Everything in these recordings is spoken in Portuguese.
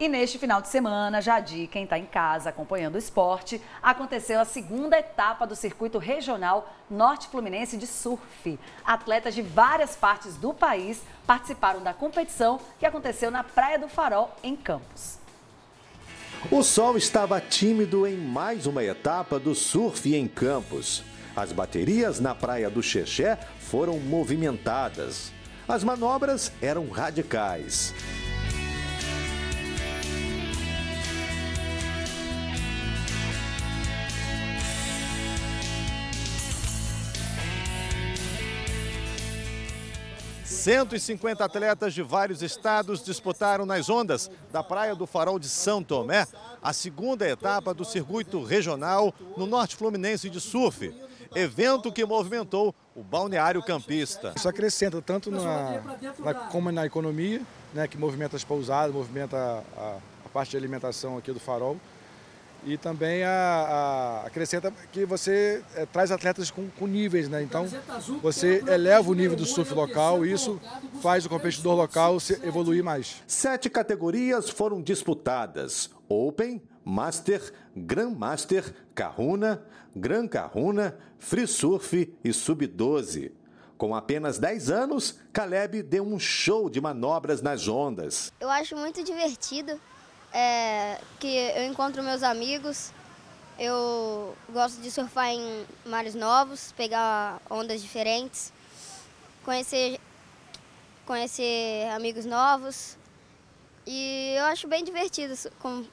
E neste final de semana, já de quem está em casa acompanhando o esporte, aconteceu a segunda etapa do circuito regional Norte Fluminense de Surf. Atletas de várias partes do país participaram da competição que aconteceu na Praia do Farol, em Campos. O sol estava tímido em mais uma etapa do surf em Campos. As baterias na Praia do Xexé foram movimentadas. As manobras eram radicais. 150 atletas de vários estados disputaram nas ondas da Praia do Farol de São Tomé a segunda etapa do circuito regional no Norte Fluminense de Surf, evento que movimentou o balneário campista. Isso acrescenta tanto na, na como na economia, né, que movimenta as pousadas, movimenta a, a parte de alimentação aqui do Farol, e também a, a acrescenta que você é, traz atletas com, com, níveis, né? Então você eleva o nível do surf local e isso faz o competidor local se evoluir mais. Sete categorias foram disputadas: Open, Master, Grandmaster, Kahuna, Gran Kahuna, Free Surf e Sub-12. Com apenas 10 anos, Caleb deu um show de manobras nas ondas. Eu acho muito divertido é, que eu encontro meus amigos. Eu gosto de surfar em mares novos, pegar ondas diferentes, conhecer, conhecer amigos novos. E eu acho bem divertido com,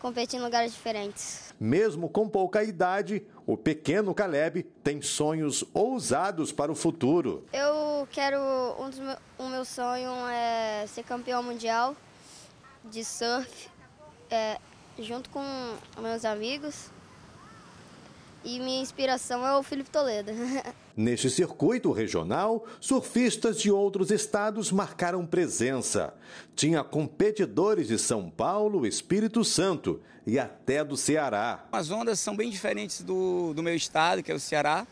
competir em lugares diferentes. Mesmo com pouca idade, o pequeno Caleb tem sonhos ousados para o futuro. Eu quero, um dos meu, o meu sonho é ser campeão mundial de surf é, junto com meus amigos. E minha inspiração é o Felipe Toledo. Neste circuito regional, surfistas de outros estados marcaram presença. Tinha competidores de São Paulo, Espírito Santo e até do Ceará. As ondas são bem diferentes do, do meu estado, que é o Ceará.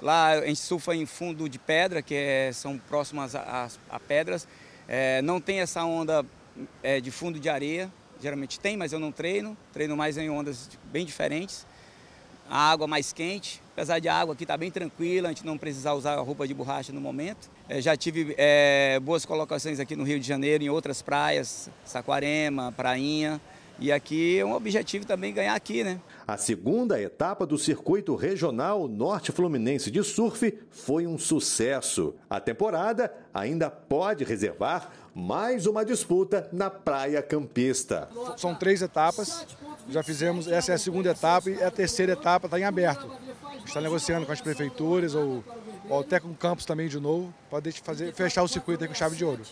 Lá a gente surfa em fundo de pedra, que é, são próximas a, a, a pedras. É, não tem essa onda é, de fundo de areia, geralmente tem, mas eu não treino. Treino mais em ondas bem diferentes. A água mais quente, apesar de a água aqui estar tá bem tranquila, a gente não precisar usar roupa de borracha no momento. É, já tive é, boas colocações aqui no Rio de Janeiro, em outras praias, Saquarema, Prainha. E aqui é um objetivo também ganhar aqui, né? A segunda etapa do circuito regional Norte Fluminense de Surf foi um sucesso. A temporada ainda pode reservar mais uma disputa na Praia Campista. São três etapas, já fizemos, essa é a segunda etapa e a terceira etapa está em aberto. Está negociando com as prefeituras ou, ou até com o campus também de novo, pode fazer, fechar o circuito com chave de ouro.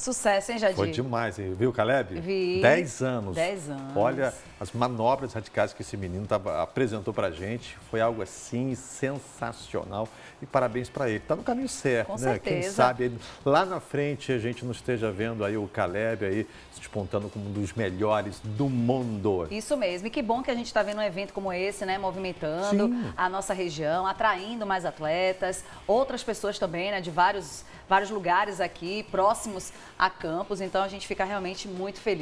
Sucesso, hein, Jadir? Foi demais, viu, Caleb? Vi. Dez anos. Dez anos. Olha as manobras radicais que esse menino tava, apresentou pra gente. Foi algo assim sensacional. E parabéns para ele. Tá no caminho certo, Com né? Certeza. Quem sabe lá na frente a gente não esteja vendo aí o Caleb aí se despontando como um dos melhores do mundo. Isso mesmo. E que bom que a gente está vendo um evento como esse, né? Movimentando Sim. a nossa região, atraindo mais atletas, outras pessoas também, né? De vários, vários lugares aqui, próximos a campos. Então a gente fica realmente muito feliz.